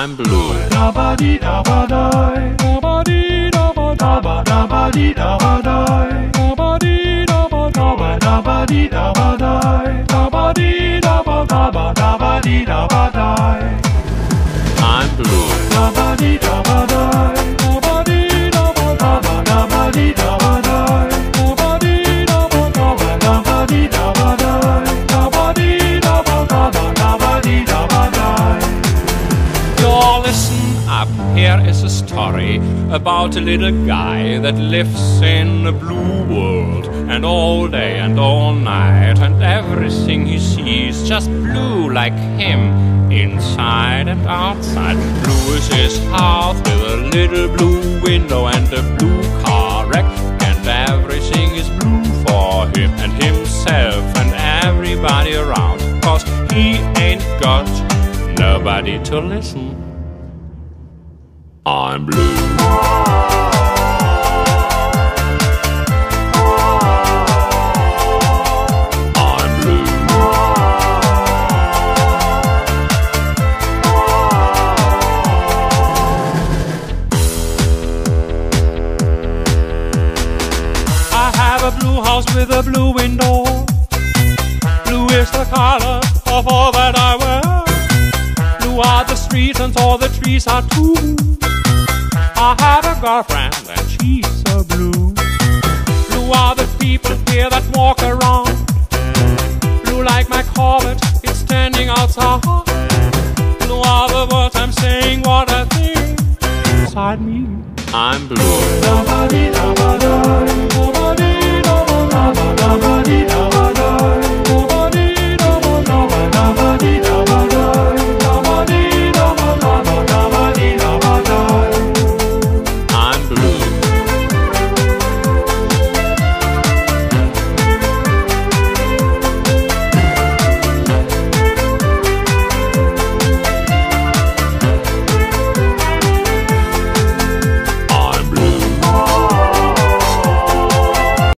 I'm blue. I'm blue. Up, here is a story about a little guy that lives in a blue world. And all day and all night, and everything he sees just blue like him, inside and outside. Blue is his house with a little blue window and a blue car wreck. And everything is blue for him and himself and everybody around. Cause he ain't got nobody to listen. I'm blue. I'm blue. I have a blue house with a blue window. Blue is the color of all that. Blue are the and all the trees are too. I have a girlfriend and she's so blue. Blue are the people here that walk around. Blue like my Corvette, it's standing outside. Blue are the words I'm saying, what I think inside me. I'm blue.